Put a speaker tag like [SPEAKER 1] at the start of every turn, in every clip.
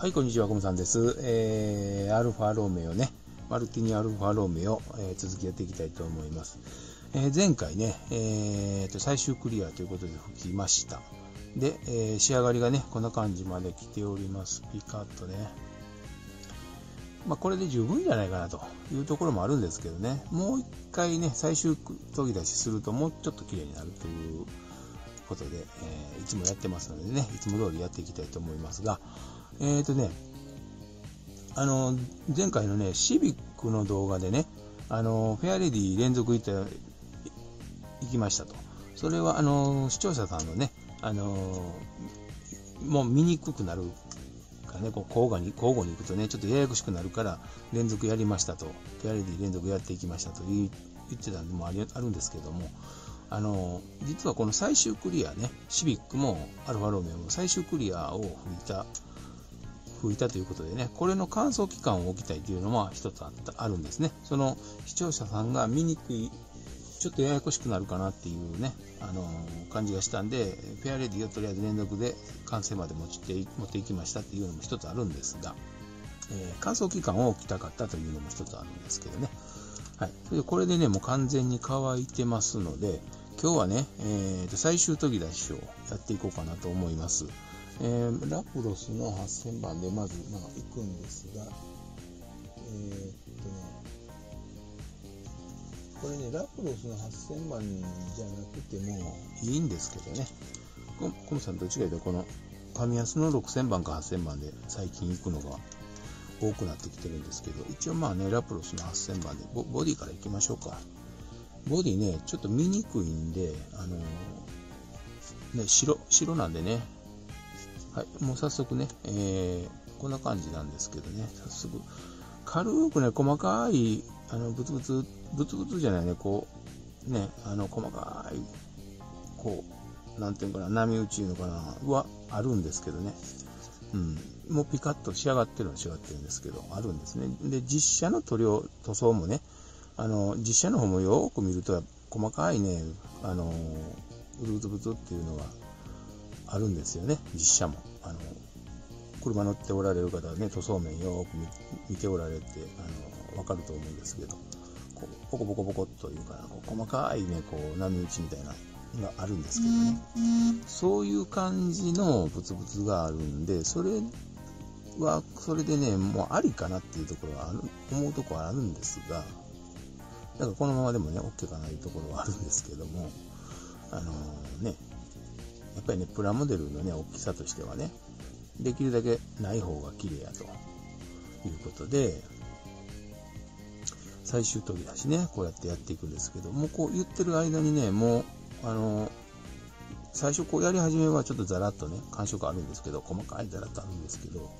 [SPEAKER 1] はい、こんにちは、コムさんです。えー、アルファローメオね、マルティニアルファローメオ、えー、続きやっていきたいと思います。えー、前回ね、えーと、最終クリアということで吹きました。で、えー、仕上がりがね、こんな感じまで来ております。ピカッとね。まあ、これで十分じゃないかなというところもあるんですけどね、もう一回ね、最終研ぎ出しするともうちょっと綺麗になるということで、えー、いつもやってますのでね、いつも通りやっていきたいと思いますが、えっ、ー、とね、あの、前回のね、シビックの動画でね、あの、フェアレディ連続行った、行きましたと。それは、あの、視聴者さんのね、あの、もう見にくくなるかね、こう交互に、交互に行くとね、ちょっとややこしくなるから、連続やりましたと、フェアレディ連続やっていきましたと言ってたんでもあるんですけども、あの、実はこの最終クリアね、シビックもアルファロメオも最終クリアを吹いた吹いたということでね、これの乾燥期間を置きたいというのは一つああるんですね。その視聴者さんが見にくい、ちょっとややこしくなるかなっていうね、あのー、感じがしたんで、フェアレディをとりあえず連続で完成まで持って持っていきましたっていうのも一つあるんですが、えー、乾燥期間を置きたかったというのも一つあるんですけどね。はい。それでこれでね、もう完全に乾いてますので、今日はね、えー、と最終研ぎ出しをやっていこうかなと思います。えー、ラプロスの8000番でまず、まあ、行くんですが、えー、っとね、これね、ラプロスの8000番じゃなくてもいいんですけどね、コムさんどっちかというと、この神安の6000番か8000番で最近行くのが多くなってきてるんですけど、一応まあね、ラプロスの8000番でボ、ボディから行きましょうか。ボディね、ちょっと見にくいんで、あのー、ね、白、白なんでね、はい、もう早速ね、えー、こんな感じなんですけどね、早速、軽くね、細かい、あの、ブツブツ、ブツブツじゃないね、こう、ね、あの、細かい、こう、なんていうかな、波打ちいうのかな、はあるんですけどね、うん、もうピカッと仕上がってるのは仕上がってるんですけど、あるんですね。で、実写の塗料、塗装もね、あの、実写の方もよく見ると、細かいね、あの、ブツブツっていうのがあるんですよね、実写も。あの車乗っておられる方はね、塗装面よく見ておられて、あの分かると思うんですけど、こうポコポコポコというかこう細かいね、こう波打ちみたいなのがあるんですけどね、そういう感じのブツブツがあるんで、それは、それでね、もうありかなっていうところはある、思うところはあるんですが、だからこのままでもね、OK かないところはあるんですけども、あのー、ね、やっぱりね、プラモデルのね、大きさとしてはね、できるだけない方が綺麗やということで、最終研ぎ出しね、こうやってやっていくんですけど、もうこう言ってる間にね、もう、あの、最初こうやり始めはちょっとザラッとね、感触あるんですけど、細かいザラッとあるんですけど、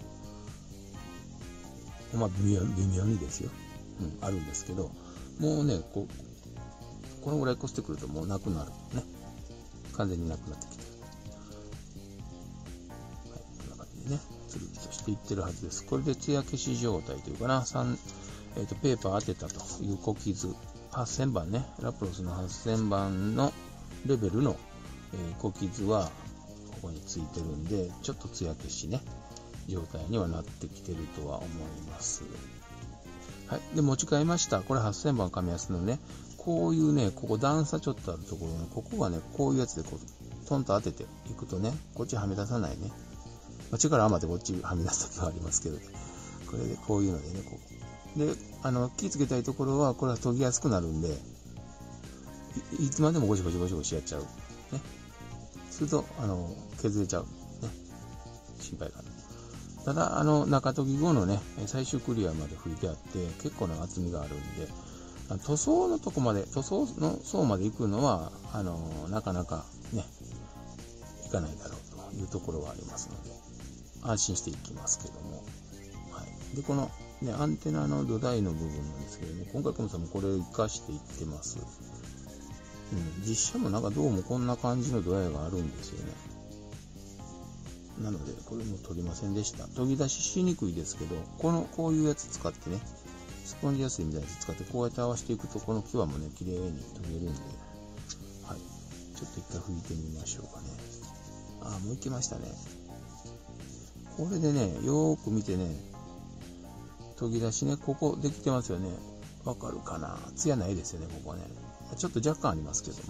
[SPEAKER 1] まあ微妙微妙にですよ、うん、あるんですけど、もうね、こう、このぐらい越してくるともうなくなる。ね。完全になくなってきてしていってるはずです。これで艶消し状態というかな、3えーと、ペーパー当てたという小傷、8000番ね、ラプロスの8000番のレベルの、えー、小傷はここについてるんで、ちょっと艶消しね、状態にはなってきてるとは思います。はい。で、持ち替えました。これ8000番紙安のね、こういうね、ここ段差ちょっとあるところね、ここがね、こういうやつでこう、トンと当てていくとね、こっちはみ出さないね。まあ、力余ってこっちはみ出す時はありますけど、ね、これでこういうのでね、こう。で、あの、気付けたいところは、これは研ぎやすくなるんで、いつまでもゴシゴシゴシゴシやっちゃう。ね。すると、あの、削れちゃう。ね。心配がある。ただ、あの、中研ぎ後のね、最終クリアまで拭いてあって、結構な厚みがあるんで、塗装のとこまで、塗装の層まで行くのは、あの、なかなかね、いかないだろうというところはありますので、安心していきますけども。はい。で、この、ね、アンテナの土台の部分なんですけどね、今回コムさんもこれを活かしていってます。うん、実写もなんかどうもこんな感じの土台があるんですよね。なので、これも取りませんでした。研ぎ出ししにくいですけど、この、こういうやつ使ってね、スポンジやすいみたいなやつ使って、こうやって合わせていくと、この際もね、綺麗に研げるんで、はい。ちょっと一回拭いてみましょうかね。ああ、もういけましたね。これでね、よーく見てね、研ぎ出しね、ここできてますよね。わかるかな？艶ないですよね、ここね。ちょっと若干ありますけども。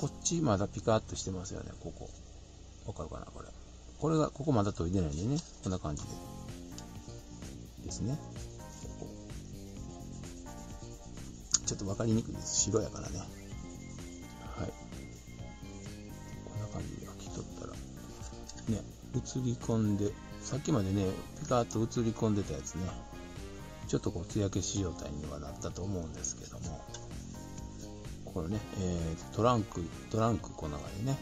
[SPEAKER 1] こっちまだピカッとしてますよね、ここ。わかるかな？これ。これが、ここまだ研いでないんでね。こんな感じで。ですね。ここちょっとわかりにくいです。白やからね。り込んで、さっきまでね、ピカッと映り込んでたやつね、ちょっとこう、つや消し状態にはなったと思うんですけども、これね、えー、トランク、トランクこんな感じね。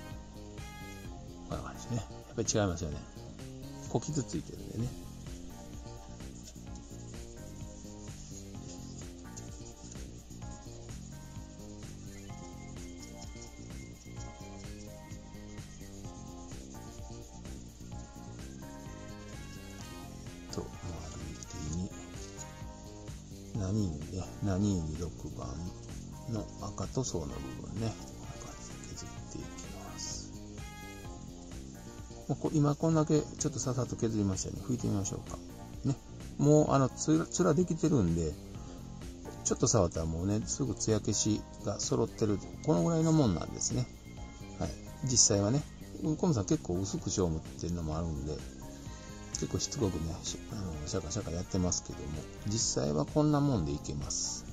[SPEAKER 1] こんな感じね。やっぱり違いますよね。小傷ついてるんでね。726番の赤塗装の部分ね。こんな感じで削っていきます。今こんだけちょっとささっと削りましたよね。拭いてみましょうか。ね。もうあのつつらできてるんでちょっと触ったらもうねすぐつや消しが揃ってる。このぐらいのもんなんですね。はい。実際はね。コムさん結構薄くしよう思ってるのもあるんで結構しつこくね、あのシャカシャカやってますけども、実際はこんなもんでいけます。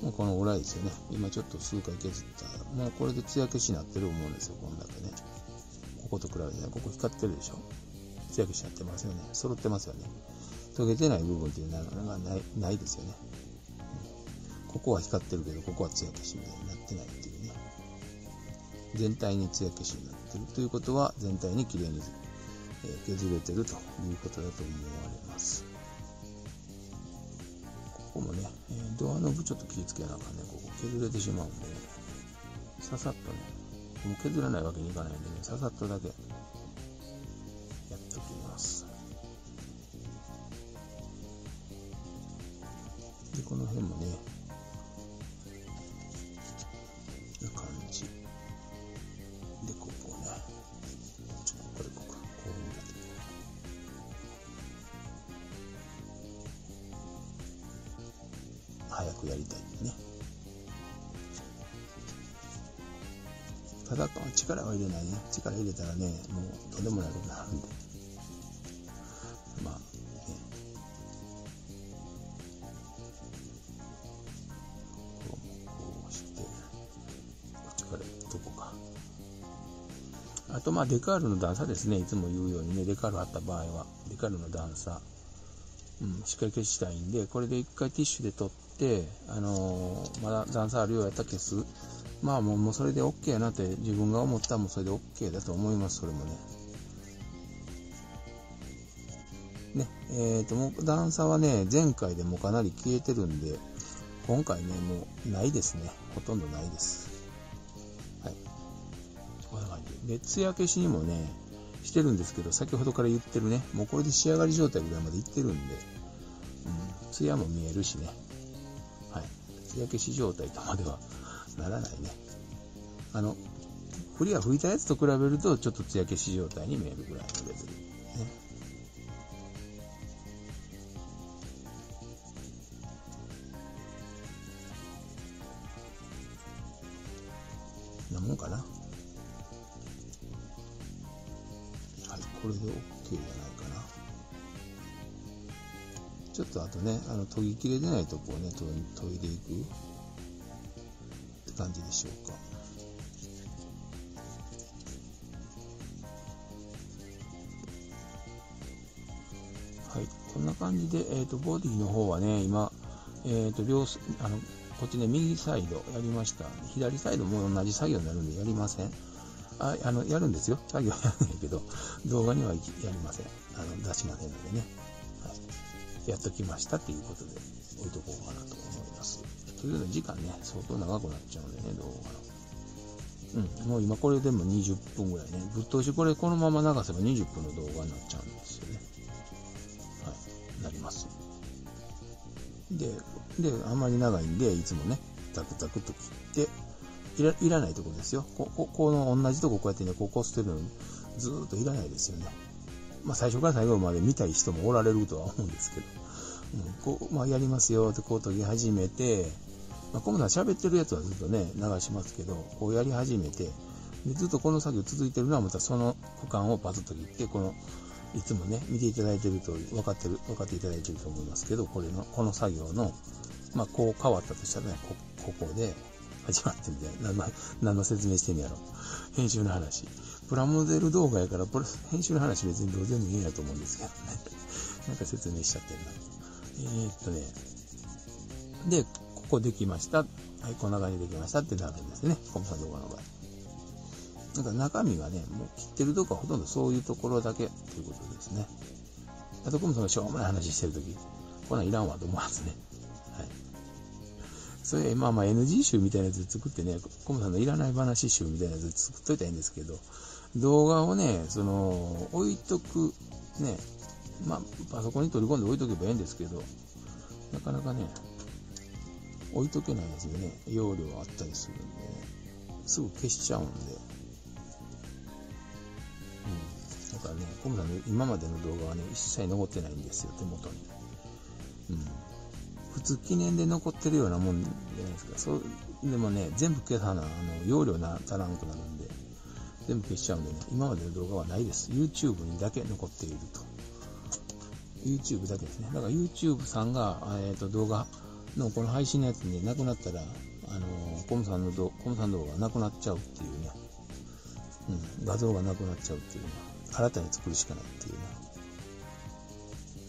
[SPEAKER 1] もうこのぐらいですよね。今ちょっと数回削った、もうこれで艶消しになってる思うんですよ、こんだけね。ここと比べてね、ここ光ってるでしょ。艶消しになってますよね。揃ってますよね。溶けてない部分っていうのがないないですよね。ここは光ってるけど、ここは艶消しみたいになってないっていうね。全体に艶消しになってるということは、全体に綺麗に削れてるということだと思われます。ここもね、ドアノブちょっと気をつけながらね、ここ削れてしまうんで、ささっとね、もう削らないわけにいかないんでね、ささっとだけ力入れたらね、もうとんでもないことになるんで。まあ、ね。こうこうして、こっちからどこか。あと、まあ、デカールの段差ですね。いつも言うようにね、デカール貼った場合は、デカールの段差。うん、しっかり消したいんで、これで一回ティッシュで取って、あのー、まだ段差あるようやったら消す。まあもうもうそれで OK やなって自分が思ったらもうそれで OK だと思います、それもね。ね、えっ、ー、と、もう段差はね、前回でもかなり消えてるんで、今回ね、もうないですね。ほとんどないです。はい。こんな感じで。で、艶消しにもね、してるんですけど、先ほどから言ってるね、もうこれで仕上がり状態ぐらいまでいってるんで、うん、艶も見えるしね、はい、艶消し状態とまではならないね。あの、クリア拭いたやつと比べると、ちょっと艶消し状態に見えるぐらいのレベル。ね。なもんかな。はいこれで OK じゃないかな。ちょっとあとね、あの研ぎ切れてないとこをね、研いでいく感じでしょうか。はい、こんな感じで、えーと、ボディの方はね、今、えーと、両あのこっちね、右サイドやりました。左サイドも同じ作業になるんでやりません。ああのやるんですよ。作業やるんやけど、動画にはやりません。あの出しませんのでね、はい。やっときましたっていうことで置いとこうかなと思います。ということで時間ね、相当長くなっちゃうんでね、動画の。うん、もう今これでも20分ぐらいね。ぶっ通しこれこのまま流せば20分の動画になっちゃうんですよね。はい、なります。で、で、あんまり長いんで、いつもね、タクタクと切って、いらいらないとこですよ。こここの同じとここうやってね、ここ捨てるのずーっといらないですよね。まあ最初から最後まで見たい人もおられるとは思うんですけど、うん、こう、まあやりますよってこう解き始めて、まあ、コムさん喋ってるやつはずっとね、流しますけど、こうやり始めて、でずっとこの作業続いてるのはまたその区間をパズッと切って、この、いつもね、見ていただいてると分かってる、分かっていただいてると思いますけど、これの、この作業の、まあこう変わったとしたらね、こここで始まってみたいな。何の何の説明してんやろ。編集の話。プラモデル動画やから、これ編集の話別にどうでもいいやと思うんですけどね。なんか説明しちゃってるな。えー、っとね。で、ここできました。はい、こんな感じでできましたってなるんですね。コムさん動画の場合。なんか中身がね、もう切ってるとこはほとんどそういうところだけということですね。あと、コムさんがしょうもない話してるとき、こんなんいらんわと思わずね。はい。それ、まあまあ NG 集みたいなやつ作ってね、コムさんのいらない話集みたいなやつ作っといたらいいんですけど、動画をね、その、置いとく、ね、まあ、パソコンに取り込んで置いとけばいいんですけど、なかなかね、置いとけないやつでね、容量あったりするんで、すぐ消しちゃうんで、うん。だからね、コムさんの今までの動画はね、一切残ってないんですよ、手元に。うん。普通記念で残ってるようなもんじゃないですか。そう、でもね、全部消さな、あの、容量な、足らんくなるんで、全部消しちゃうんでね、今までの動画はないです。YouTube にだけ残っていると。YouTube だけですね。だから YouTube さんが、えっ、ー、と、動画のこの配信のやつになくなったら、あのー、コムさんの動コムさん動画がなくなっちゃうっていうね。うん、画像がなくなっちゃうっていうね。新たに作るしかないっていうね。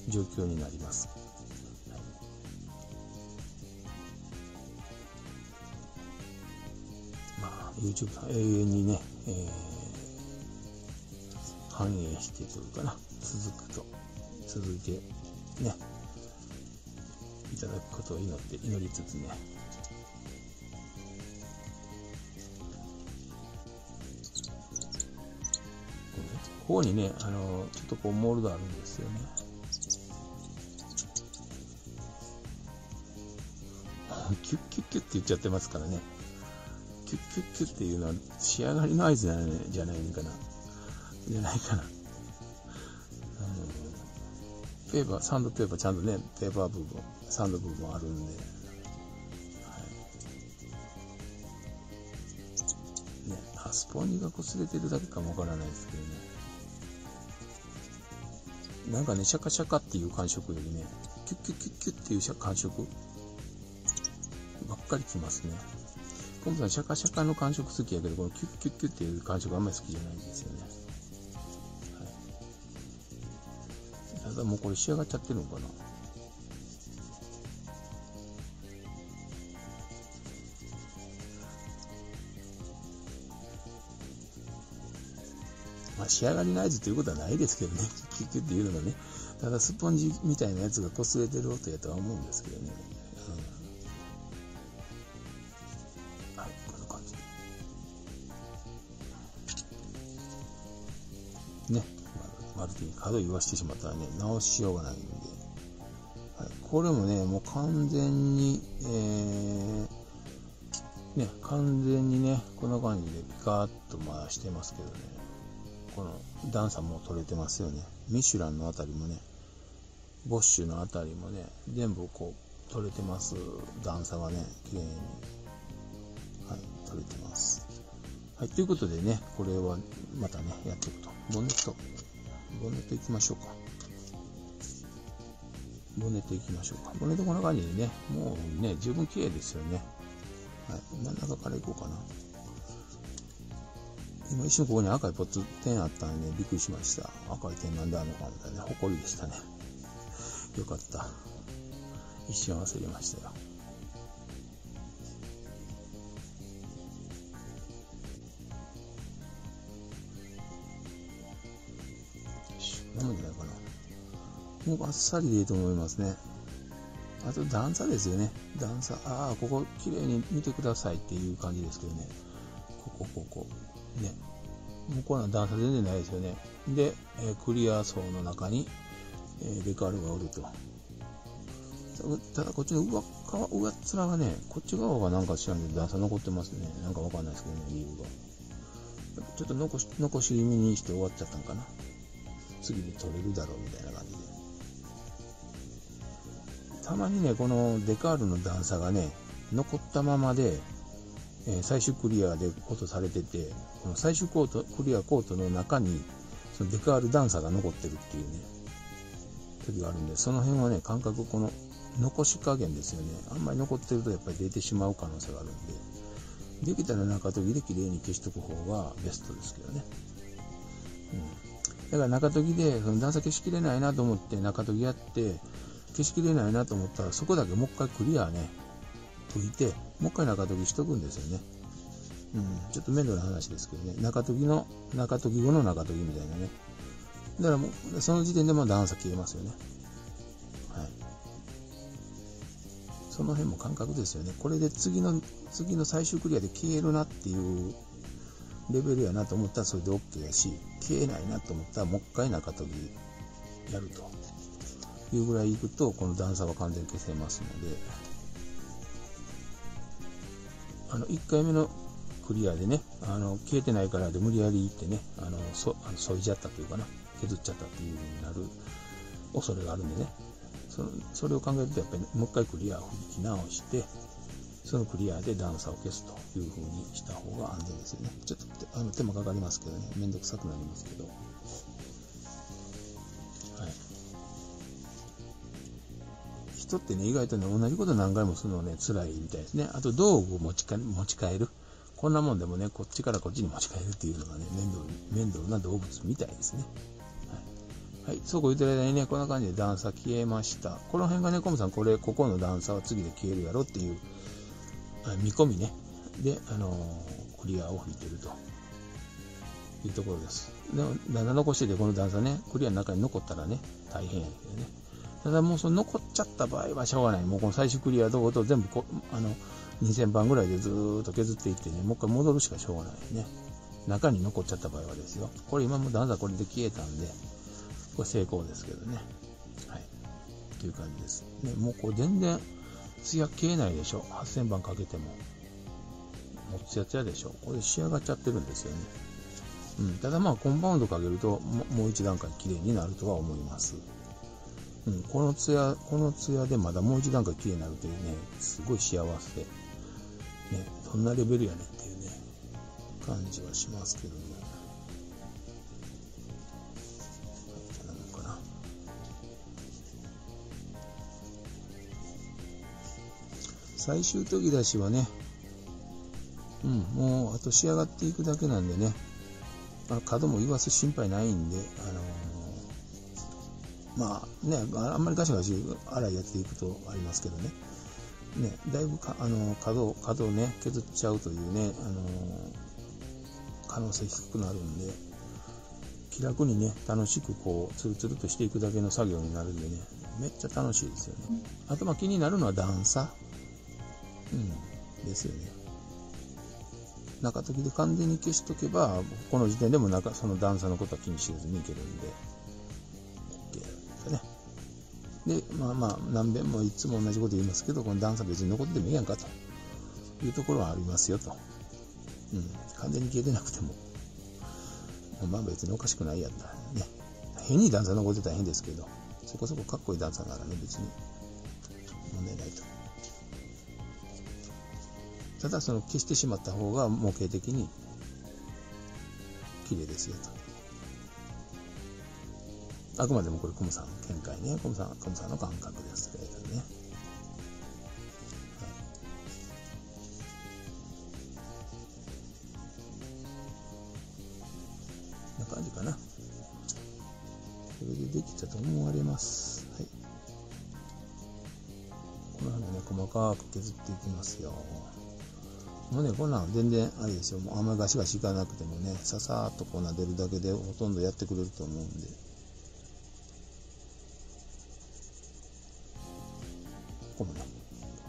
[SPEAKER 1] 状況になります。まあ、YouTube さん永遠にね、えー、反映してというかな、続くと。続いてねいただくことを祈って祈りつつね。ここにねあのちょっとこうモールドあるんですよね。キュッキュッキュッって言っちゃってますからね。キュッキュッキュッっていうのは仕上がりの合図じゃないかな。じゃないかな。ペーパー、サンドペーパーちゃんとね、ペーパー部分、サンド部分あるんで、はい。ね、あ、スポンジが擦れてるだけかもわからないですけどね。なんかね、シャカシャカっていう感触よりね、キュッキュッキュッキュッっていう感触ばっかりきますね。今度はシャカシャカの感触好きやけど、このキュッキュッキュッっていう感触あんまり好きじゃないんですよね。だ。もうこれ仕上がっちゃってるのかな。まあ仕上がりの合図ということはないですけどね、キュッキュっていうのがね、ただスポンジみたいなやつが擦れてる音やとは思うんですけどね。うん、角言わしてしまったらね、直しようがないんで、はい、これもね、もう完全に、えー、ね、完全にね、こんな感じでピカーッと回してますけどね、この段差も取れてますよね。ミシュランのあたりもね、ボッシュのあたりもね、全部こう取れてます。段差がね、綺麗に。はい、取れてます。はい、ということでね、これはまたね、やっていくと。ボンネット。ボンネット行きましょうか。ボンネット行きましょうか。ボンネットこんな感じでね、もうね、十分綺麗ですよね。はい。真ん中から行こうかな。今一瞬ここに赤いポツ点あったんで、ね、びっくりしました。赤い点なんであるのかみたいな、ほこりでしたね。よかった。一瞬忘れましたよ。もうバッサリでいいと思いますね。あと段差ですよね。段差。ああ、ここ綺麗に見てくださいっていう感じですけどね。ここ、ここ。ね。もうこんな段差全然ないですよね。で、え、クリア層の中に、えー、デカールがおると。ただこっちの上側、上面がね、こっち側がなんか知らんけど段差残ってますね。なんかわかんないですけどね、理由が。ちょっと残し残し気味にして終わっちゃったんかな次に取れるだろうみたいな感じでたまにねこのデカールの段差がね残ったままで、えー、最終クリアで落とされててこの最終コートクリアコートの中にそのデカール段差が残ってるっていうね時があるんでその辺はね感覚この残し加減ですよね。あんまり残ってるとやっぱり出てしまう可能性があるんでできたら中研ぎで綺麗に消しとく方がベストですけどね、うん、だから中研ぎでその段差消しきれないなと思って中研ぎやって消しきれないなと思ったらそこだけもう一回クリアね解いてもう一回中研ぎしとくんですよねうん、ちょっと面倒な話ですけどね、中研ぎの、中研ぎ後の中研ぎみたいなね。だからもう、その時点でも段差消えますよね。はい。その辺も感覚ですよね。これで次の、次の最終クリアで消えるなっていうレベルやなと思ったらそれで OK やし、消えないなと思ったらもう一回中研ぎやるというぐらいいくと、この段差は完全に消せますので、あの、1回目のクリアでね、あの消えてないからで無理やり行ってね、あのそあの削いじゃったというかな、削っちゃったっていう風になる恐れがあるんでね、そのそれを考えると、やっぱり、もう一回クリアを吹き直して、そのクリアで段差を消すという風にした方が安全ですよね。ちょっとあの手間かかりますけどね、めんどくさくなりますけど。人ってね、意外とね、同じこと何回もするのね、辛いみたいですね。あと道具を持ち持ち帰る。こんなもんでもね、こっちからこっちに持ち帰るっていうのがね、面倒面倒な動物みたいですね。はい。はい、そうこう言ってる間にね、こんな感じで段差消えました。この辺がね、コムさん、これ、ここの段差は次で消えるやろっていう、見込みね。で、あのー、クリアを引いてるというところです。でも、だんだん残してて、この段差ね、クリアの中に残ったらね、大変やけどね。ただもうその残っちゃった場合はしょうがない。もうこの最終クリアどこと全部こ、あの、2000番ぐらいでずーっと削っていってね、もう一回戻るしかしょうがないね。中に残っちゃった場合はですよ。これ今もだんだんこれで消えたんで、これ成功ですけどね。はい。という感じです。ね、もうこれ全然、ツヤ消えないでしょ。8000番かけても。もうツヤツヤでしょ。これ仕上がっちゃってるんですよね。うん。ただまあ、コンパウンドかけると、もう一段階綺麗になるとは思います。うん、このツヤ、このツヤでまだもう一段階綺麗になるというね、すごい幸せ。ね、どんなレベルやねっていうね、感じはしますけども。こんなんかな。最終研ぎ出しはね、うん、もうあと仕上がっていくだけなんでね、あ、角も言わす心配ないんで、あのー、まあね、あんまりガシガシ粗いやつでいくとありますけどね、ね、だいぶかあの角角をね削っちゃうというね、あの可能性低くなるんで気楽にね楽しくこうツルツルとしていくだけの作業になるんでねめっちゃ楽しいですよね。あとまあ気になるのは段差。うん。ですよね。中時で完全に消しとけばこの時点でも中その段差のことは気にしずにいけるんでで、まあまあ、何遍もいつも同じこと言いますけど、この段差別に残ってもいいやんかというところはありますよと。うん、完全に消えてなくても、まあ別におかしくないやったらね。変に段差残ってたら変ですけど、そこそこかっこいい段差ならね、別に問題ないと。ただ、その消してしまった方が模型的に綺麗ですよと。あくまでもこれコムさんの見解ね。コムさん、コムさんの感覚ですけれどね。はい。な感じかな。これでできたと思われます。はい。このようにね、細かく削っていきますよ。もうね、こんなん全然あれですよ。もうあんまりガシガシいかなくてもね、ささーっとこう撫でるだけでほとんどやってくれると思うんで。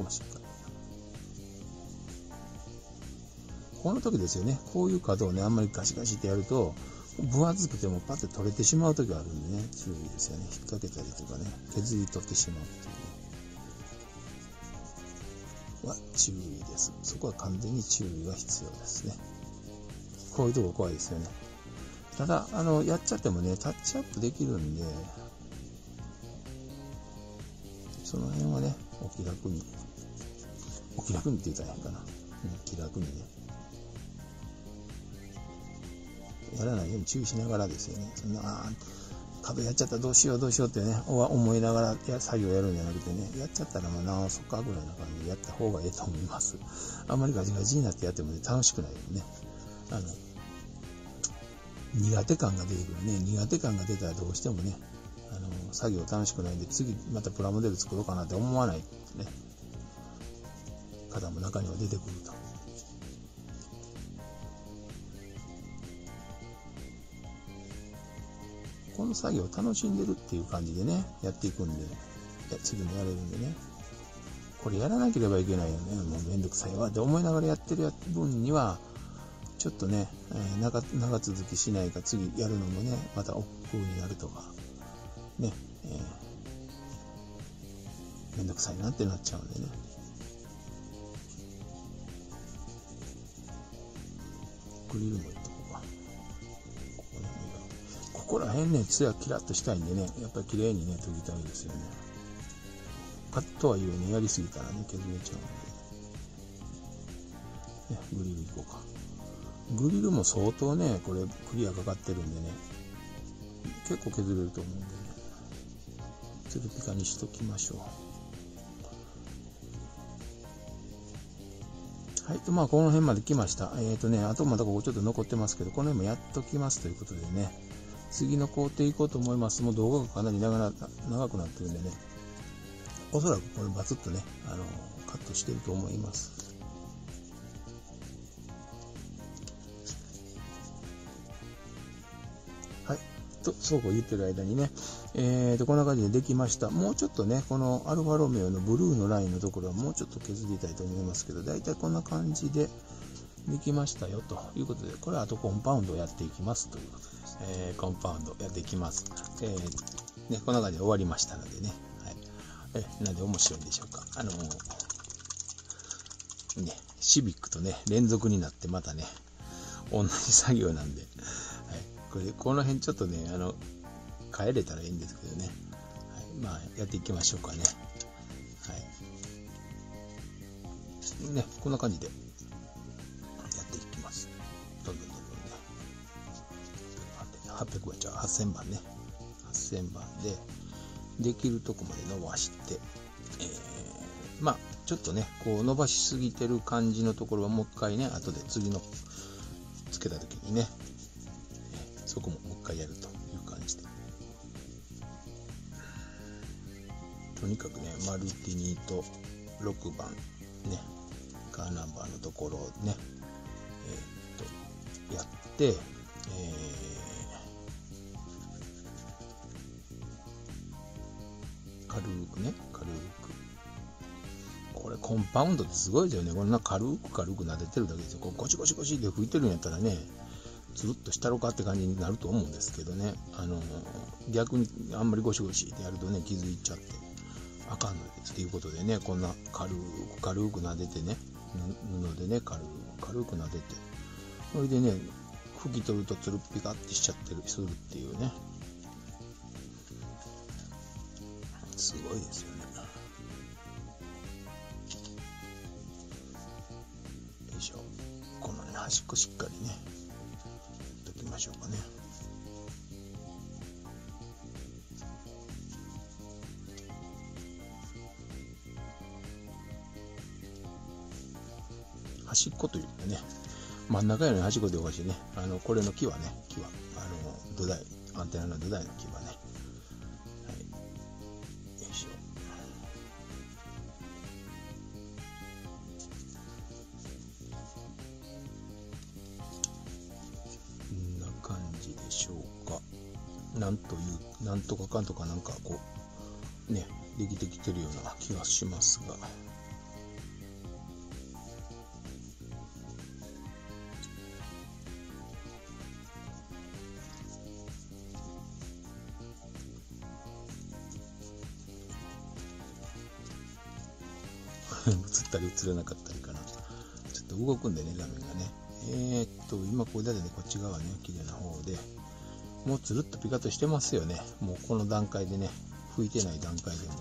[SPEAKER 1] ここもしっか。この時ですよね、こういう角をね、あんまりガシガシってやると、分厚くてもパッて取れてしまう時があるんでね、注意ですよね。引っ掛けたりとかね、削り取ってしまうっていうは注意です。そこは完全に注意が必要ですね。こういうとこ怖いですよね。ただ、あの、やっちゃってもね、タッチアップできるんで、その辺はね、お気楽に、お気楽にって言ったらいいかな。気楽にね。やらないように注意しながらですよね。そんな、あ壁やっちゃったらどうしようどうしようってね、思いながら作業やるんじゃなくてね、やっちゃったらまあ直そうかぐらいな感じでやった方がええと思います。あんまりガチガチになってやってもね、楽しくないよね。あの、苦手感が出てくるね。苦手感が出たらどうしてもね、あの、作業楽しくないんで、次またプラモデル作ろうかなって思わないね、方も中には出てくると。この作業を楽しんでるっていう感じでね、やっていくんで、次もやれるんでね。これやらなければいけないよね。もうめんどくさいわって思いながらやってる分には、ちょっとね、えー、長長続きしないか次やるのもね、また億劫になるとか、ね、えー、めんどくさいなってなっちゃうんでね。グリルもいっとこうか。ここね、ここら辺ね、つやキラッとしたいんでね、やっぱり綺麗にね、研ぎたいですよね。カットはゆえね、やりすぎたらね、削れちゃうんで。ね、グリルいこうか。グリルも相当ね、これクリアかかってるんでね、結構削れると思うんでね、ツルピカにしときましょう。はい、とまあこの辺まで来ました。えっ、ー、とね、あとまだここちょっと残ってますけど、この辺もやっときますということでね、次の工程行こうと思います。もう動画がかなり長長くなってるんでね、おそらくこれバツッとね、あの、カットしてると思います。はいと、そうこう言ってる間にね、えーと、こんな感じでできました。もうちょっとね、このアルファロメオのブルーのラインのところはもうちょっと削りたいと思いますけど、だいたいこんな感じでできましたよということで、これはあとコンパウンドをやっていきますということで。えー、コンパウンドやっていきます。えー、ね、こんな感じで終わりましたのでね。はい。え、なんで面白いんでしょうか。あのー、ね、シビックとね、連続になってまたね、同じ作業なんで、はいこれ、この辺ちょっとね、あの、帰れたらいいんですけどね。はい、まあ、やっていきましょうかね。はい。ね、こんな感じで、やっていきます。どんどんどんどんね。800番、じゃあ8000番ね。8000番で、できるとこまで伸ばして、えー、まあ、ちょっとね、こう伸ばしすぎてる感じのところはもう一回ね、後で次のつけた時にね、そこももう一回やるという感じでとにかくねマルティニーと6番ねカーナンバーのところをねえー、っとやって、えー、軽くね軽く。これコンパウンドってすごいですよね。こんな軽く軽く撫でてるだけですよ。こうゴシゴシゴシって拭いてるんやったらねつるっとしたろかって感じになると思うんですけどね、あの逆にあんまりゴシゴシってやるとね、傷いちゃって。あかんのです。ということでね、こんな軽く軽く撫でてね、布でね、軽く軽く撫でて、それでね、拭き取るとつるっぴかってしちゃってる、するっていうね。すごいですよ中より端っこでおかしいね。あの、これの木はね、木は、あの、土台、アンテナの土台の木はね、はい、よいしょ。こんな感じでしょうか。なんという、なんとかかんとかなんかこう、ね、できてきてるような気がしますが。映ったり映らなかったりかな。ちょっと動くんでね、画面がね。えー、っと、今これだけでこっち側ね、綺麗な方で、もうつるっとピカッとしてますよね。もうこの段階でね、拭いてない段階でも、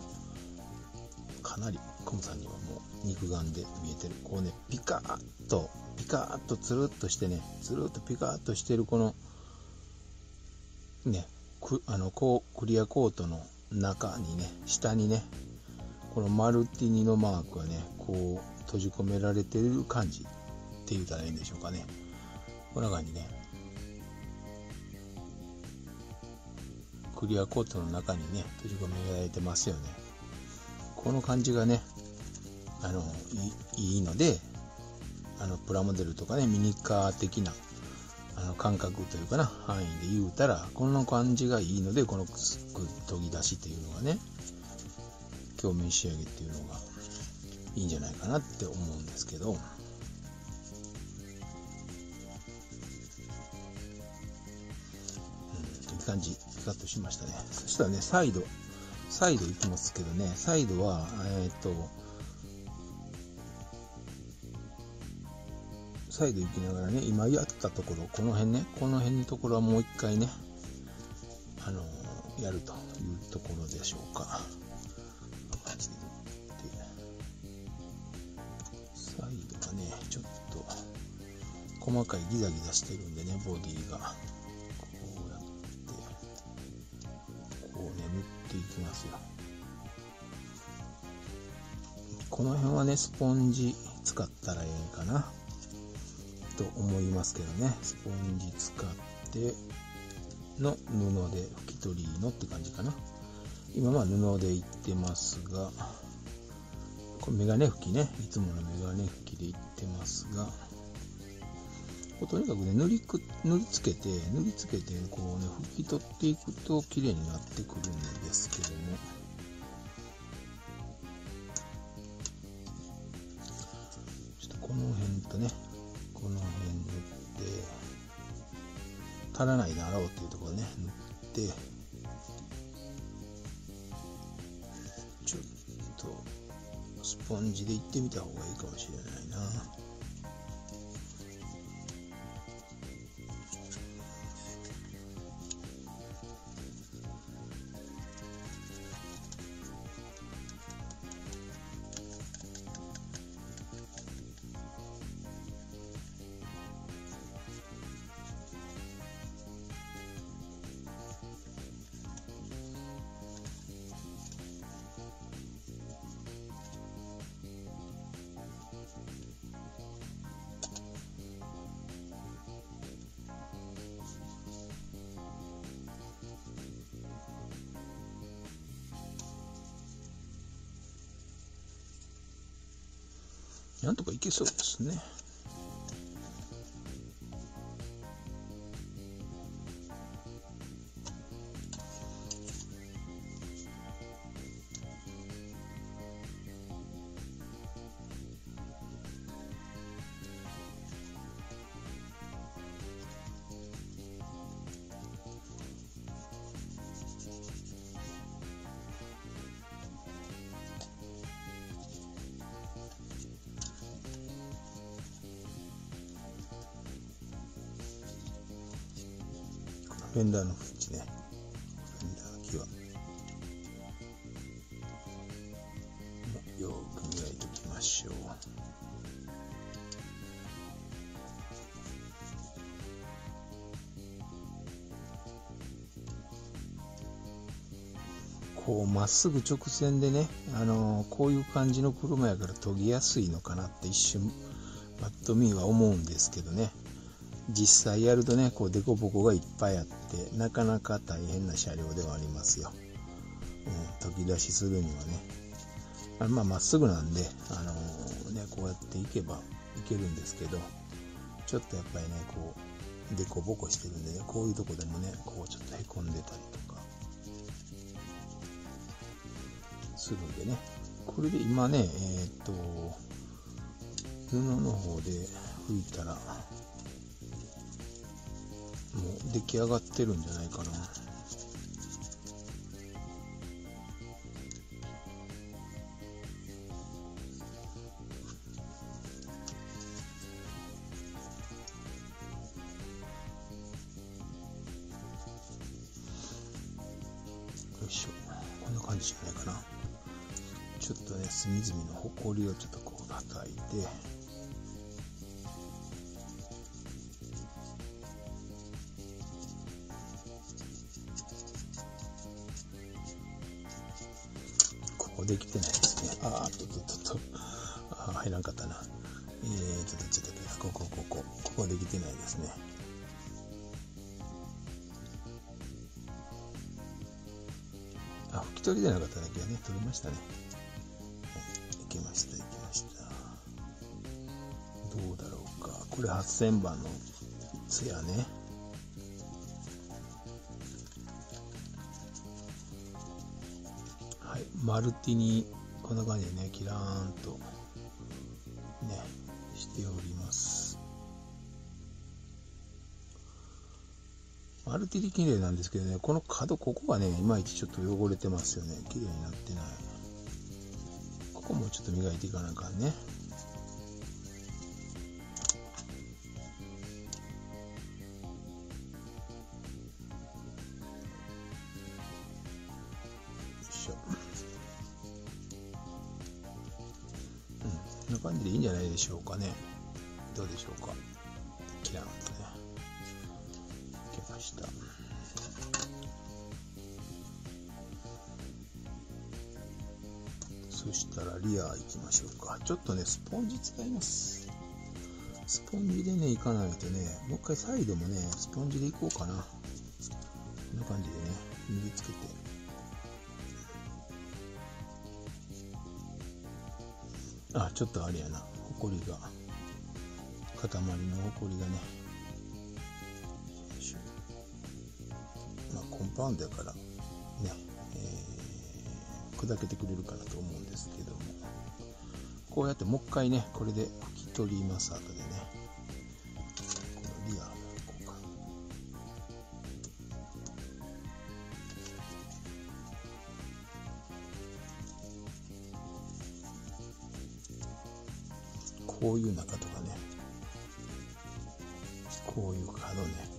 [SPEAKER 1] かなりコムさんにはもう肉眼で見えてる。こうね、ピカーッと、ピカーッとつるっとしてね、つるっとピカーッとしてるこの、ね、くあのこうクリアコートの中にね、下にね、このマルティニのマークがね、こう閉じ込められてる感じって言ったらいいんでしょうかね。こんな感じね。クリアコートの中にね、閉じ込められてますよね。この感じがね、あの、いいので、あの、プラモデルとかね、ミニカー的な、あの、感覚というかな、範囲で言うたら、この感じがいいので、この研ぎ出しっていうのがね、鏡面仕上げっていうのがいいんじゃないかなって思うんですけど、うん、いい感じ、ピカッとしましたね。そしたらね、サイド、サイド行きますけどね、サイドは、えっ、と、サイド行きながらね、今やったところ、この辺ね、この辺のところはもう一回ね、あの、やるというところでしょうか。細かいギザギザしてるんでね、ボディが。こうやって、こうね、塗っていきますよ。この辺はね、スポンジ使ったらええかな。と思いますけどね。スポンジ使っての布で拭き取りのって感じかな。今は布でいってますが、これメガネ拭きね。いつものメガネ拭きでいってますが、とにかくね、塗りく、塗りつけて、塗りつけて、こうね、拭き取っていくと綺麗になってくるんですけども、ちょっとこの辺とね、この辺塗って足らないだろうっていうところね塗ってちょっとスポンジでいってみた方がいいかもしれないな。そうですね。フェンダーの縁ね。フェンダー木は。よく磨いておきましょう。こうまっすぐ直線でね、あのー、こういう感じの車やから研ぎやすいのかなって一瞬パッと見は思うんですけどね実際やるとねこう凸凹がいっぱいあってなかなか大変な車両ではありますよ、うん、研ぎ出しするにはね。あまあまっすぐなんで、あのー、ね、こうやっていけばいけるんですけどちょっとやっぱりねこう凸凹してるんでねこういうとこでもねこうちょっとへこんでたりとか。するんでね。これで今ねえっ、と布の方で拭いたら出来上がってるんじゃないかな。こできてないですねあーっとっとっとっとあ入らんかったな。えー、ちょっとちょっとここここここできてないですね。あ拭き取りでなかっただけ？はね取れましたね。はいいけましたいけました。どうだろうか。これ8000番のツヤね。マルティにこんな感じでねキラーンとねしております。マルティに綺麗なんですけどねこの角ここがねいまいちちょっと汚れてますよね。綺麗になってない。ここもちょっと磨いていかなあかんね。ちょっとねスポンジ使います。スポンジでねいかないとねもう一回サイドもねスポンジでいこうかな。こんな感じでね握りつけて。あちょっとあれやな。ほこりが。塊のほこりがね。まあコンパウンドやからね、えー砕けてくれるかなと思うんですけども。こうやってもう一回ねこれで拭き取ります後でね。このリアもこうか。こういう中とかね。こういう角ね。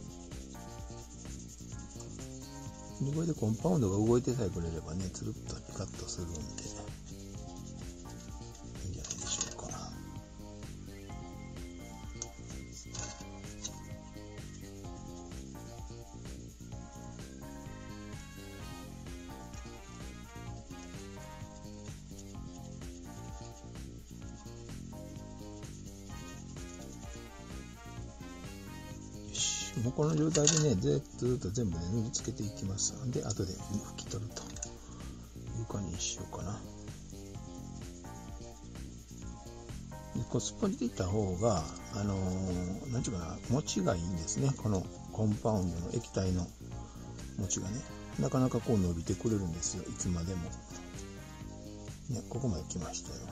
[SPEAKER 1] でこれでコンパウンドが動いてさえくれればねつるっとピカッとするんで。この状態でねずっと全部ね塗りつけていきます。で後で拭き取るという感じにしようかな。でこうスポンジでいった方があのー、なんちゅうかな持ちがいいんですね。このコンパウンドの液体の持ちがね。なかなかこう伸びてくれるんですよ。いつまでも。ねここまで来ましたよ。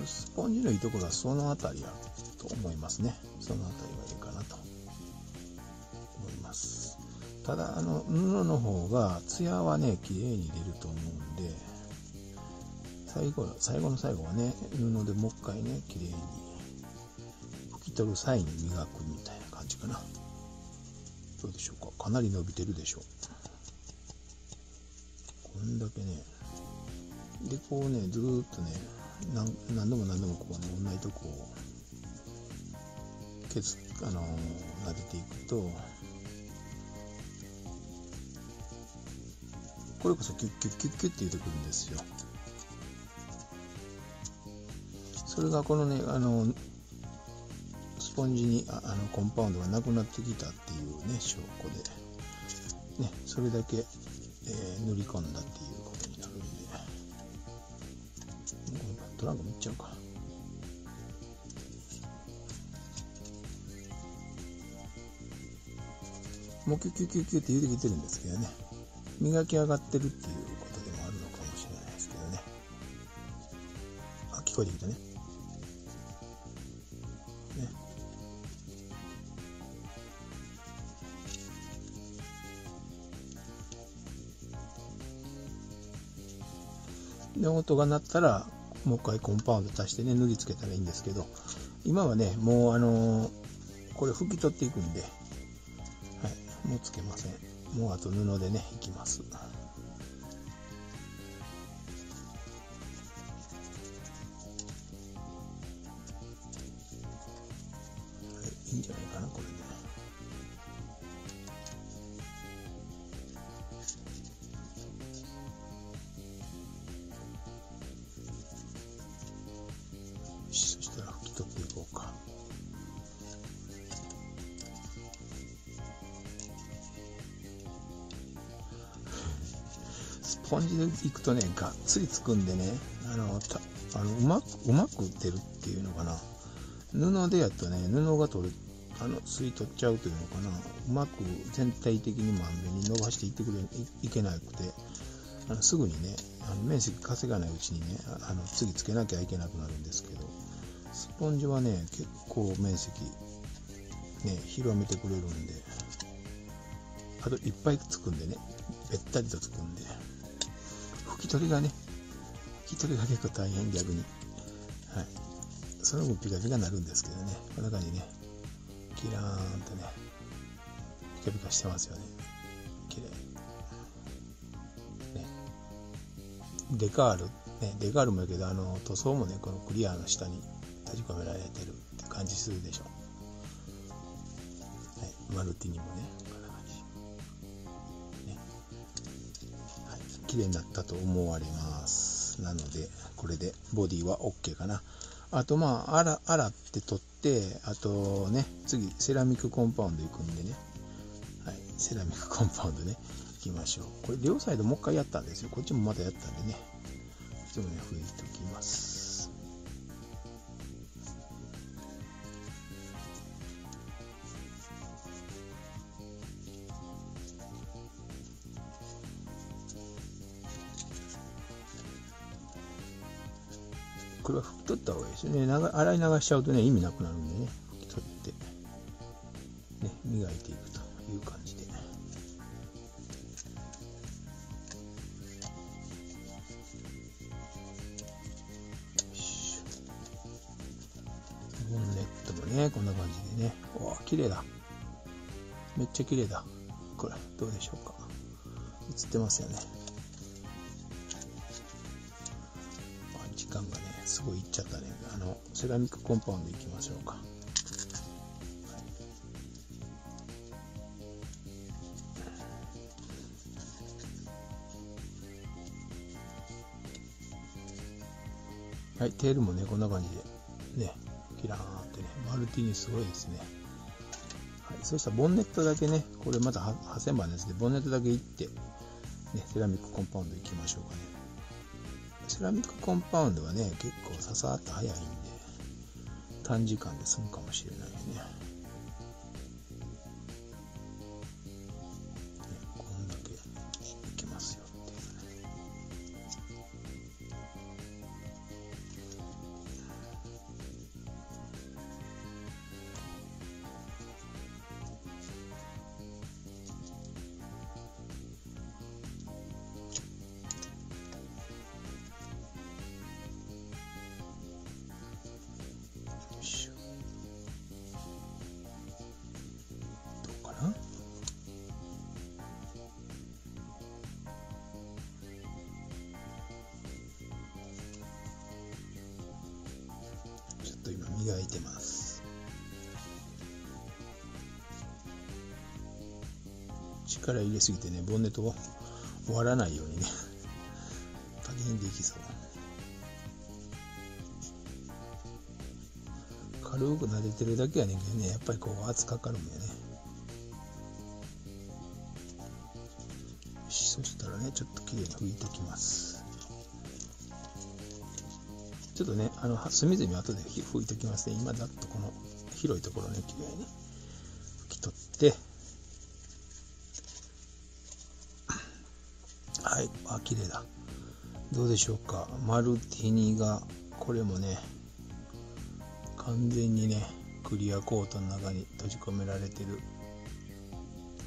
[SPEAKER 1] これスポンジのいいところはそのあたりやと思いますね。そのあたりがいいかなと。思います。ただあの布の方がツヤはね綺麗に出ると思うんで最後最後の最後はね布でもう一回ね綺麗に拭き取る際に磨くみたいな感じかな。どうでしょうか？かなり伸びてるでしょう。こんだけね。でこうねずーっとね何何度も何度もこうね同じとこを削あの、撫でていくとこれこそキュッキュッキュッキュッって言ってくるんですよ。それがこのねあのスポンジにああのコンパウンドがなくなってきたっていうね証拠で。ねそれだけ、えー塗り込んだっていうトランクもいっちゃうかもうキュキュキュキュって言うてきてるんですけどね。磨き上がってるっていうことでもあるのかもしれないですけどね。あ聞こえてきたね。ね。で音が鳴ったらもう一回コンパウンド足してね塗りつけたらいいんですけど今はねもうあのーこれ拭き取っていくんではいもうつけません。もうあと布でねいきます。スポンジでいくとねがっつりつくんでねあのたあのうまくうまく出るっていうのかな。布でやったね布が取るあの吸い取っちゃうというのかな。うまく全体的にまんべんに伸ばしていってくれいいけなくてあのすぐにねあの面積稼がないうちにねあの次つけなきゃいけなくなるんですけどスポンジはね結構面積ね広めてくれるんであといっぱいつくんでねべったりとつくんで。き取りがね拭き取りが結構大変逆に。はい。その分ピカピカになるんですけどね。こんな感じねキラーンとねピカピカしてますよね。綺麗。ね。デカール。ねデカールもやけどあの塗装もねこのクリアの下に閉じ込められてるって感じするでしょ。はい。マルティニもね。綺麗になったと思われます。なのでこれでボディは OK かな。あとまあ洗洗って取ってあとね次セラミックコンパウンド行くんでね。はいセラミックコンパウンドね行きましょう。これ両サイドもう一回やったんですよ。こっちもまだやったんでね。ちょっとね拭いておきます。これは拭き取った方がいいですね。洗い流しちゃうとね意味なくなるんでね。拭き取って。ね磨いていくという感じで。ボンネットもねこんな感じでね。わあ綺麗だ。めっちゃ綺麗だ。これどうでしょうか。映ってますよね。すごいいっちゃったねあのセラミックコンパウンドいきましょうかはい、テールもね、こんな感じで、ね、キラーンってね、マルティニすごいですね。はい、そしたらボンネットだけね、これまた8000番ですね、ボンネットだけいって、ね、セラミックコンパウンドいきましょうかね。セラミックコンパウンドはね、結構ささっと早いんで、短時間で済むかもしれないね。ね力入れすぎてねボンネットを割らないようにね加減できそう。軽く撫でてるだけやねんけどねやっぱりこう圧かかるんだよね。よしそしたらねちょっときれいに拭いておきます。ちょっとねあの隅々後で拭いておきますね。今だっとこの広いところねきれいに拭き取ってはいあ綺麗だ。どうでしょうか。マルティニがこれもね完全にねクリアコートの中に閉じ込められてる。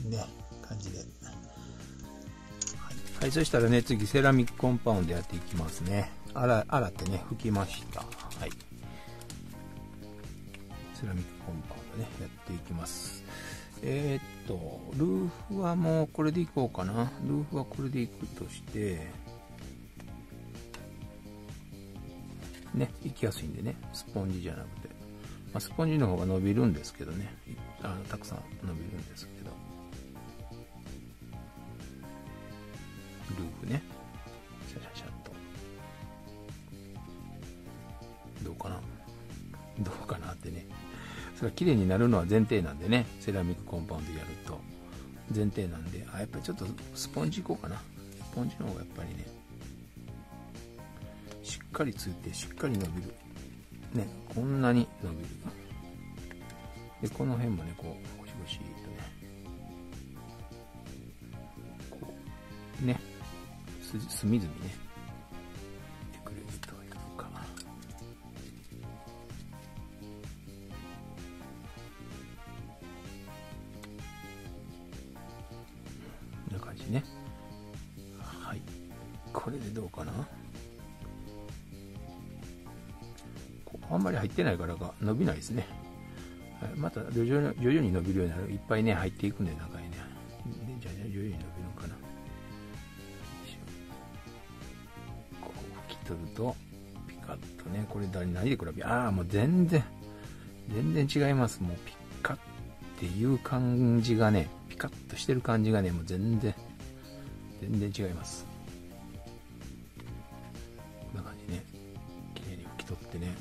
[SPEAKER 1] ね感じで。はい、はい、そしたらね次セラミックコンパウンドやっていきますね。洗洗ってね拭きました。はい。セラミックコンパウンドねやっていきます。えー、っと、ルーフはもうこれでいこうかな。ルーフはこれでいくとして、ね、行きやすいんでね、スポンジじゃなくて。まあ、スポンジの方が伸びるんですけどね、あのたくさん伸びるんですけど。それが綺麗になるのは前提なんでね、セラミックコンパウンドやると。前提なんで、あ、やっぱりちょっとスポンジいこうかな。スポンジの方がやっぱりね、しっかりついてしっかり伸びる。ね、こんなに伸びる。で、この辺もね、こう、ゴシゴシとね、こう、ね、隅々ね、じね。はい。これでどうかな？あんまり入ってないからか伸びないですね。はい、また徐々に徐々に伸びるようになる。いっぱいね、入っていくんで、中にね。じゃあ、徐々に伸びるのかな。こう拭き取ると、ピカッとね、これ何で比べ、ああ、もう全然、全然違います。もうピカっていう感じがね、ピカッとしてる感じがね、もう全然、全然違います。こんな感じね。綺麗に拭き取ってね。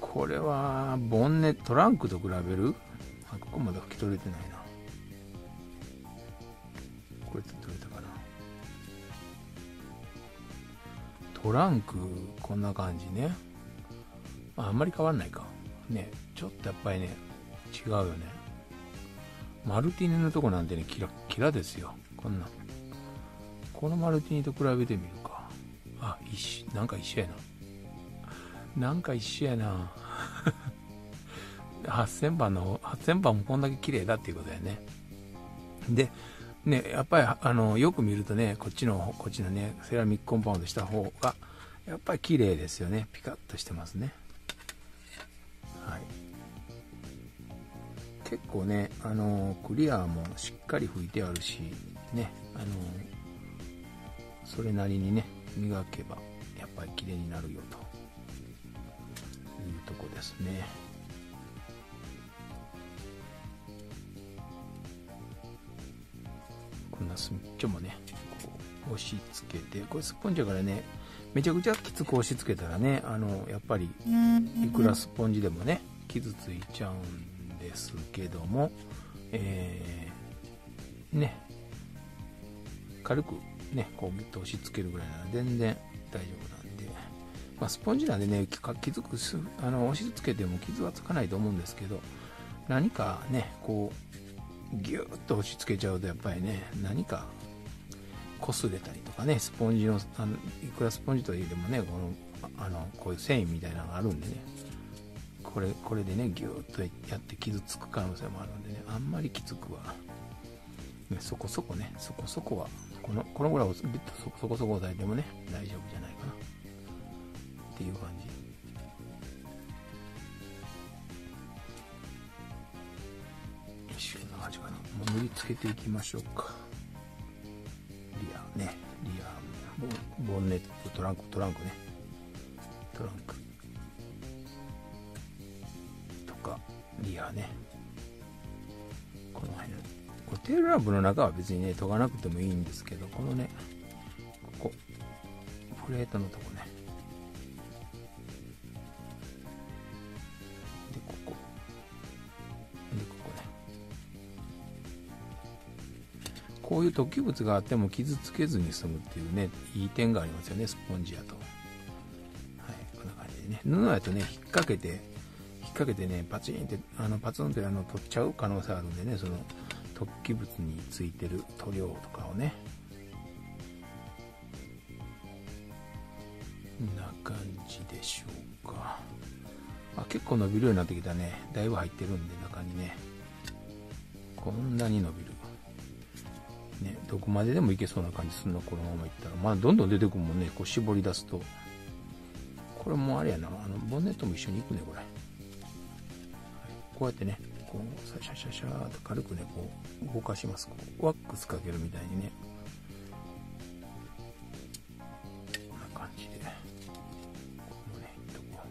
[SPEAKER 1] これは、ボンネ、トランクと比べる？あ、ここまで拭き取れてないな。これ取れたかな。トランク、こんな感じね。あ、んまり変わんないか。ね、ちょっとやっぱりね、違うよね。マルティニのとこなんてね、キラキラですよ。こんな。このマルティニと比べてみるか。あ、一緒、なんか一緒やな。なんか一緒やな。8000番の、8000番もこんだけ綺麗だっていうことだよね。で、ね、やっぱり、あの、よく見るとね、こっちの、こっちのね、セラミックコンパウンドした方が、やっぱり綺麗ですよね。ピカッとしてますね。はい。結構ね、あの、クリアもしっかり拭いてあるし、ね、あの、それなりにね、磨けば、やっぱり綺麗になるよと。いうとこですね。こんなスミッチョもね、こう押し付けて、これスポンジだからね、めちゃくちゃきつく押し付けたらね、あの、やっぱり、いくらスポンジでもね、傷ついちゃうんですけども、えー、ね、軽くね、こうギュッと押し付けるぐらいなら全然大丈夫なんで、まあ、スポンジなんでね、傷く、あの、押し付けても傷はつかないと思うんですけど、何かね、こう、ギューッと押し付けちゃうと、やっぱりね、何か、擦れたりとかね、スポンジの、あのいくらスポンジといってもね、この、あの、こういう繊維みたいなのがあるんでね、これ、これでね、ギューッとやって傷つく可能性もあるんでね、あんまりきつくは、ね、そこそこね、そこそこは、この、このぐらいビッとそこそこ押さえてもね、大丈夫じゃないかな。っていう感じ。よしこんな感じかな。もう塗りつけていきましょうか。リアねリアボンネットトランクトランクね。トランク。とかリアね。テールランプの中は別にね研がなくてもいいんですけどこのねここプレートのとこねでこういう突起物があっても傷つけずに済むっていうね、いい点がありますよね、スポンジやと。はい、こんな感じでね。布やとね、引っ掛けて、引っ掛けてね、パチンって、あの、パツンってあの、取っちゃう可能性あるんでね、その、突起物についてる塗料とかをね。こんな感じでしょうか。あ、結構伸びるようになってきたね。だいぶ入ってるんで、中にね。こんなに伸びる。ね、どこまででもいけそうな感じするの、このままいったら。まあ、どんどん出てくるもんね、こう絞り出すと。これもあれやな、あの、ボンネットも一緒にいくね、これ。はい、こうやってね、こうシャシャシャーと軽くねこう動かします。こうワックスかけるみたいにね。こんな感じで。ここもねとこ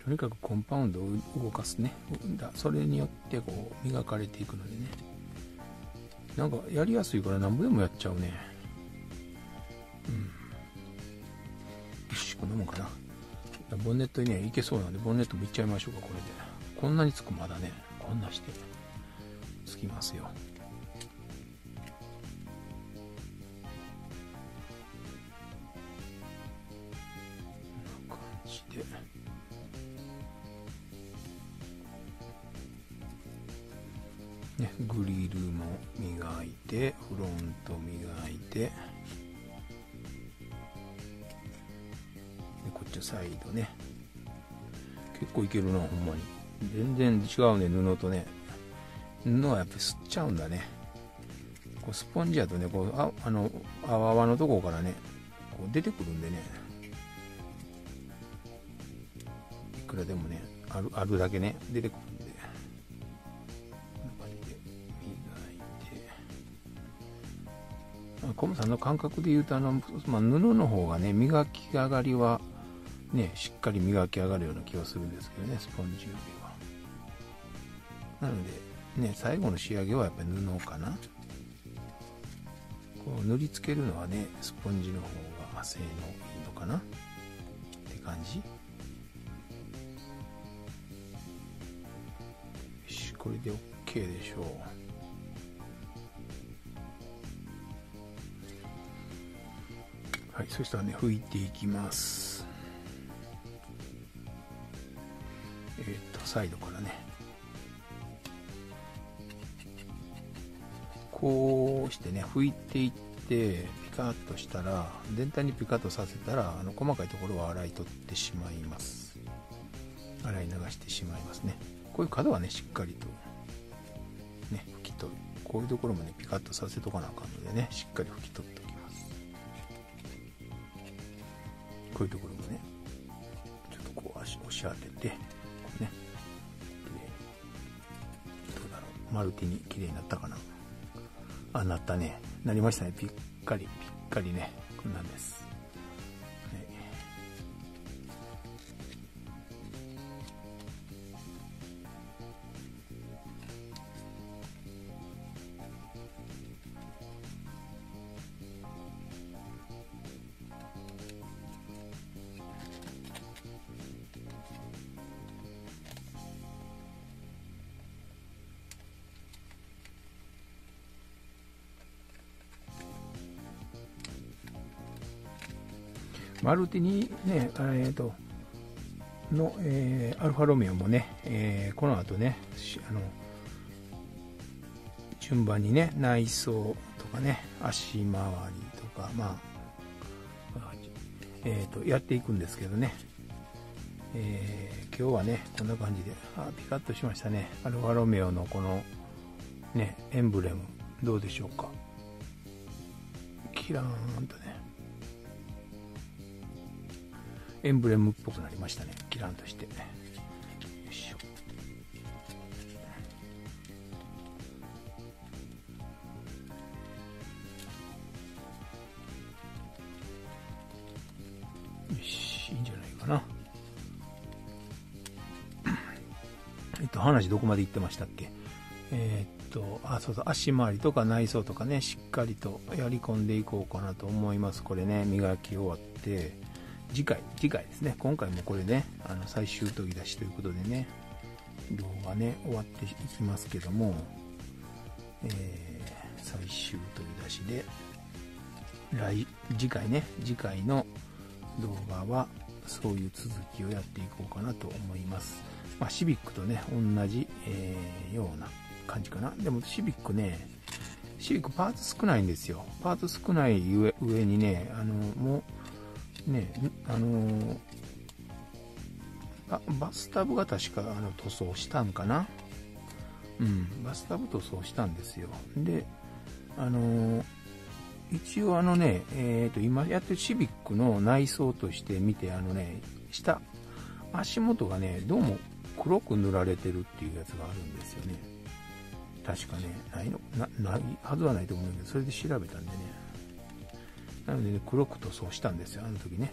[SPEAKER 1] う。とにかくコンパウンドを動かすね。それによってこう磨かれていくのでね。なんかやりやすいから何ぼでもやっちゃうね。ボンネットにねいけそうなんでボンネットもいっちゃいましょうかこれで。こんなにつくまだねこんなして。つきますよ。違うね布とね。布はやっぱり吸っちゃうんだね。こうスポンジやとねこうああの泡泡のとこからねこう出てくるんでね。いくらでもねあるあるだけね出てくるんで。こんな感じで磨いて。コムさんの感覚で言うとあの、まあ、布の方がね磨き上がりはねしっかり磨き上がるような気がするんですけどねスポンジよりは。なのでね最後の仕上げはやっぱり布かな。こう塗りつけるのはねスポンジの方が性能いいのかな。って感じ。よしこれで OK でしょう。はいそしたらね拭いていきます。えっ、とサイドからね。こうしてね拭いていってピカッとしたら全体にピカッとさせたらあの細かいところは洗い取ってしまいます。洗い流してしまいますね。こういう角はねしっかりとね拭き取る。こういうところもねピカッとさせとかなあかんのでねしっかり拭き取っておきます。こういうところもねちょっとこう足押し当ててこうねどうだろう。マルティに綺麗になったかな。あ、なったね。なりましたね。ぴっかり、ぴっかりね。こんなんです。マルティニね、えー、との、えーアルファロメオもね、えーこの後ね、あの順番にね、内装とかね、足回りとか、まあ、えー、とやっていくんですけどね、えー今日はね、こんな感じで、あピカッとしましたね、アルファロメオのこの、ね、エンブレム、どうでしょうか。キラーンとね、エンブレムっぽくなりましたね。キランとして。よいしょ。よしいいんじゃないかな。えっと話どこまで行ってましたっけ？えーっとあそうそう足回りとか内装とかねしっかりとやり込んでいこうかなと思います。これね磨き終わって。次回次回ですね。今回もこれねあの最終研ぎ出しということでね動画ね終わっていきますけども、えー最終研ぎ出しで来次回ね次回の動画はそういう続きをやっていこうかなと思います、まあ、シビックとね同じ、えーような感じかな。でもシビックねシビックパーツ少ないんですよ。パーツ少ない上上にねあのもうねあのあバスタブが確かあの塗装したんかなうんバスタブ塗装したんですよであの一応あのね、えっ、ー、と、今やってるシビックの内装として見て、あのね、下、足元がね、どうも黒く塗られてるっていうやつがあるんですよね。確かね、ないの、な、いはずはないと思うんだけど、それで調べたんでね。なのでね、黒く塗装したんですよ、あの時ね。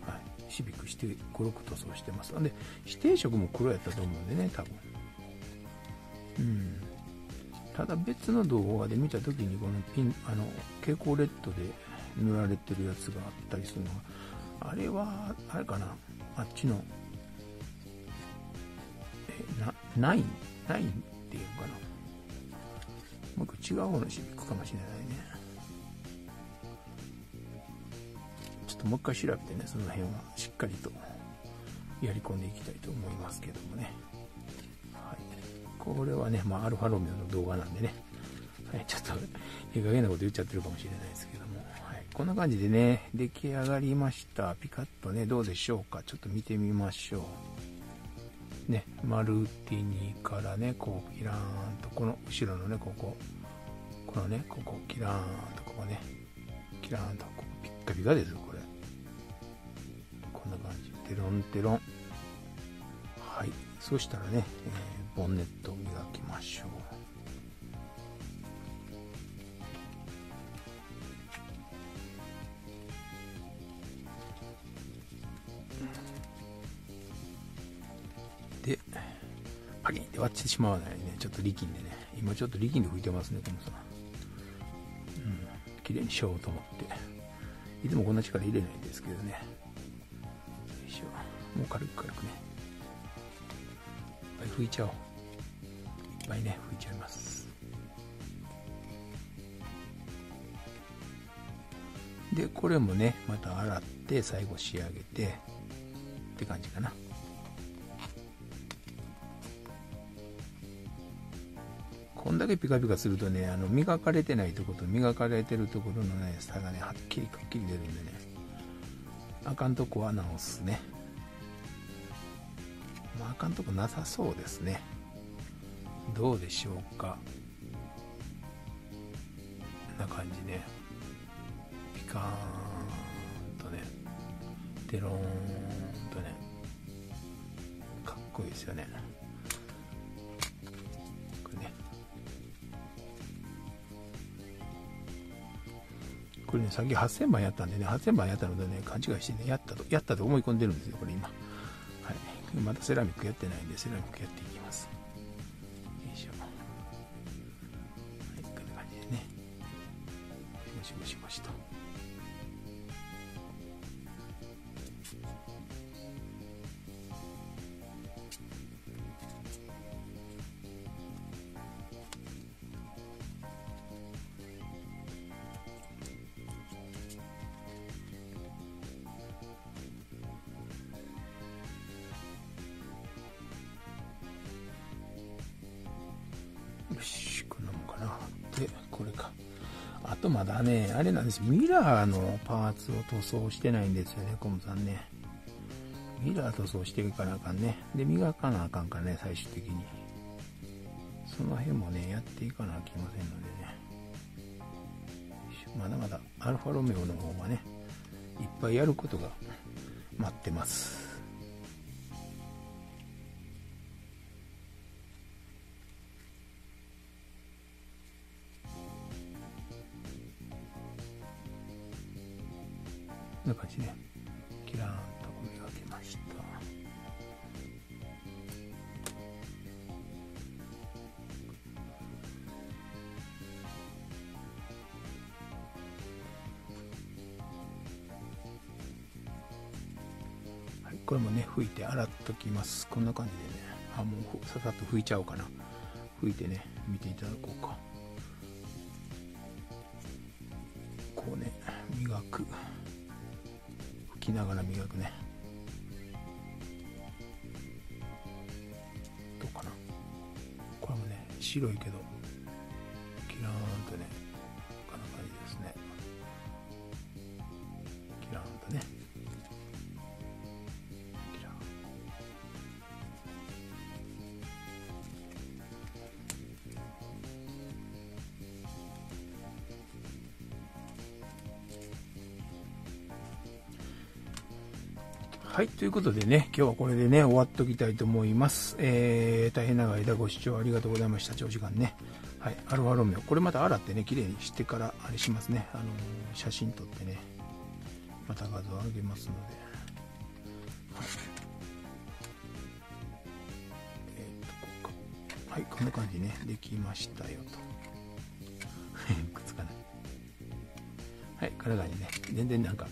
[SPEAKER 1] はい。シビックして黒く塗装してます。で、指定色も黒やったと思うんでね、多分。うん。ただ別の動画で見た時にこのピンあの蛍光レッドで塗られてるやつがあったりするのがあれはあれかなあっちのえなナインナインっていうかなもう違う方のシビックかもしれないねともう一回調べてねその辺はしっかりとやり込んでいきたいと思いますけどもね。はい。これはね、まあ、アルファロメオの動画なんでね、はい、ちょっと、いい加減なこと言っちゃってるかもしれないですけども、はい、こんな感じでね、出来上がりました。ピカッとね、どうでしょうか。ちょっと見てみましょう。ね、マルティニからね、こう、キラーンと、この後ろのね、ここ、このね、ここ、キラーンと、ここね、キラーンと、ここピッカピカですよ、んな感じ。テロンテロン。はい。そしたらね、えーボンネットを磨きましょうでパキンって割ってしまわないようにねちょっと力んでね今ちょっと力んで拭いてますねこのさうん綺麗にしようと思っていつもこんな力入れないんですけどねよいしょもう軽く軽くね。ぱい拭いちゃおう。いっぱいね拭いちゃいます。でこれもねまた洗って最後仕上げてって感じかな。こんだけピカピカするとねあの磨かれてないとこと磨かれてるところのね差がねはっきりくっきり出るんでね。あかんとこは直すね。まあ、あかんとこなさそうですね。どうでしょうか。な感じね。ピカーンとね。デローンとね。かっこいいですよね。これねさっき8000番やったんでね8000番やったのでね勘違いしてねやったとやったと思い込んでるんですよこれ今はいまだセラミックやってないんで、セラミックやっていきます。あれなんです。ミラーのパーツを塗装してないんですよね、コムさんね。ミラー塗装していかなあかんね。で、磨かなあかんからね、最終的に。その辺もね、やっていかなきゃいけませんのでね。まだまだアルファロメオの方がね、いっぱいやることが待ってます。な感じねキラーンと磨けました。はいこれもね拭いて洗っときます。こんな感じでねあもうささっと拭いちゃおうかな。拭いてね見ていただこうか。こうね磨く。きながら磨くね。どうかな。これもね白いけど。い、ということでね、今日はこれでね、終わっときたいと思います。えー、大変長い間ご視聴ありがとうございました。長時間ね。はい、アルファロメオ。これまた洗ってね、綺麗にしてから、あれしますね。あのー、写真撮ってね、また画像上げますので。はい。えー、こ。はい、こんな感じね、できましたよと。くっつかない。はい、体にね、全然なんか、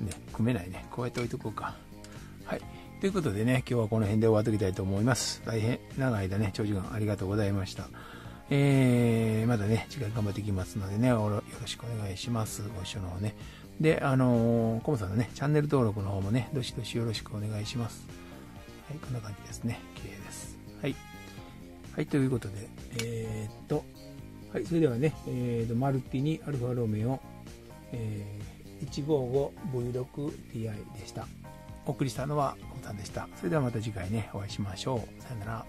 [SPEAKER 1] ね、組めないね。こうやって置いとこうか。ということでね、今日はこの辺で終わっておきたいと思います。大変長い間ね、長時間ありがとうございました。えー、まだね、時間頑張っていきますのでね、よろしくお願いします。ご一緒の方ね。で、あのー、コムさんのね、チャンネル登録の方もね、どしどしよろしくお願いします。はい、こんな感じですね。綺麗です。はい。はい、ということで、えー、っと、はい、それではね、えー、とマルティニアルファロメオ、えー、155V6Ti でした。お送りしたのはコムさんでした。それではまた次回ね、お会いしましょう。さよなら。